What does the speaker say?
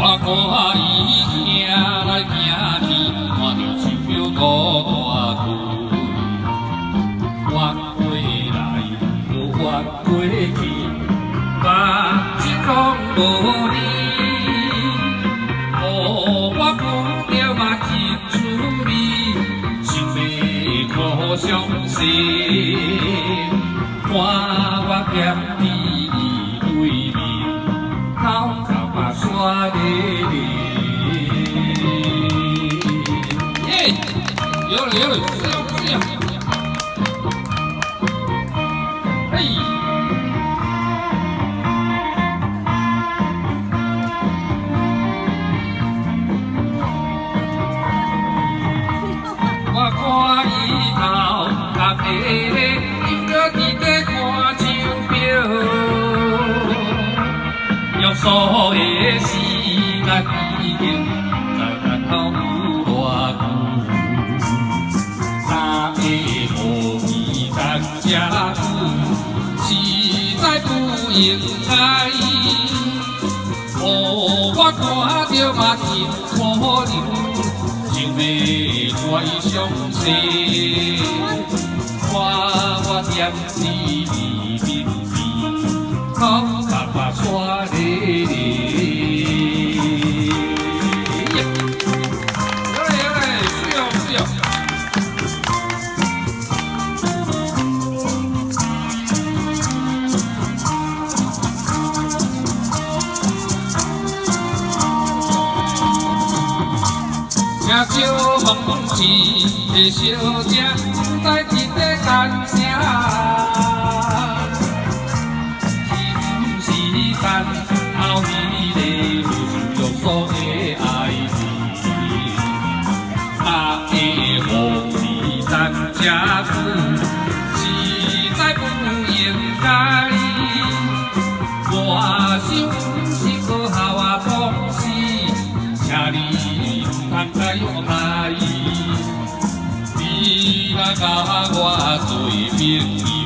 我看伊行来行去，看着手表五大堆，无离。哦，我讲着嘛真趣味，想要可相识，看我咸伫伊对面，头壳嘛刷咧咧。耶，有了有了，是啊是啊。嘿。约束的时间已经十年后有偌久，三个无伊当家子，实在不应该。哦，我看着嘛真可怜。想要带伊相识，看我点丝微微微，口听着风市的小姐，在伫咧谈啥？是不是等后迄个有情有素的爱情？啊的无你当家子，通该用来。你若甲我做朋友，